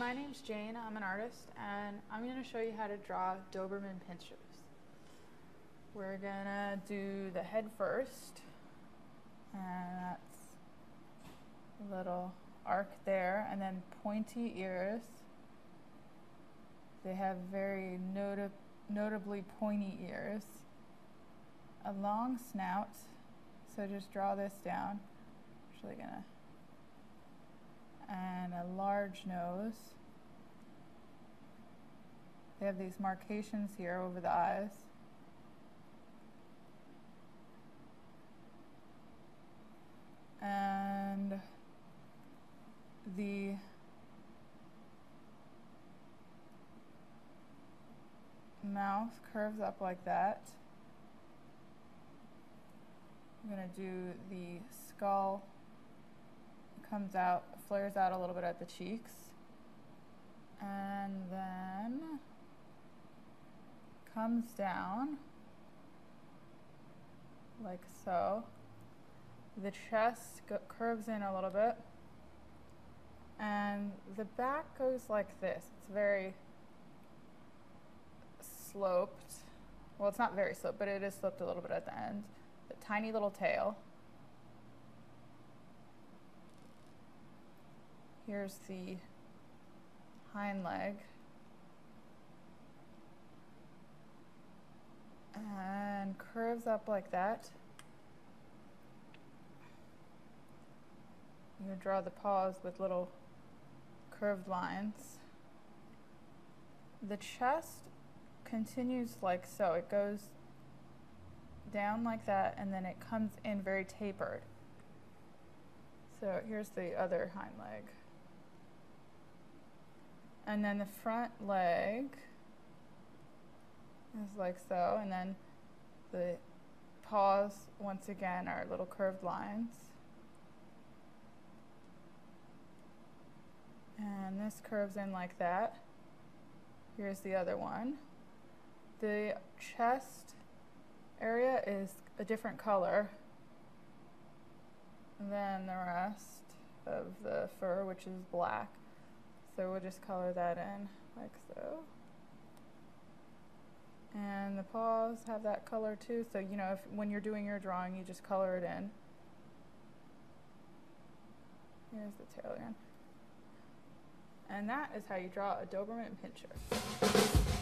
my name's Jane. I'm an artist, and I'm going to show you how to draw Doberman pinschers. We're going to do the head first, and that's a little arc there, and then pointy ears. They have very nota notably pointy ears, a long snout, so just draw this down. Actually gonna and a large nose. They have these markations here over the eyes. And the mouth curves up like that. I'm going to do the skull comes out, flares out a little bit at the cheeks. And then comes down like so. The chest curves in a little bit. And the back goes like this. It's very sloped. Well, it's not very sloped, but it is sloped a little bit at the end. The tiny little tail. Here's the hind leg. And curves up like that. You draw the paws with little curved lines. The chest continues like so. It goes down like that and then it comes in very tapered. So here's the other hind leg. And then the front leg is like so. And then the paws, once again, are little curved lines. And this curves in like that. Here's the other one. The chest area is a different color than the rest of the fur, which is black. So we'll just color that in like so. And the paws have that color too. So, you know, if when you're doing your drawing, you just color it in. Here's the tail again. And that is how you draw a Doberman pinscher.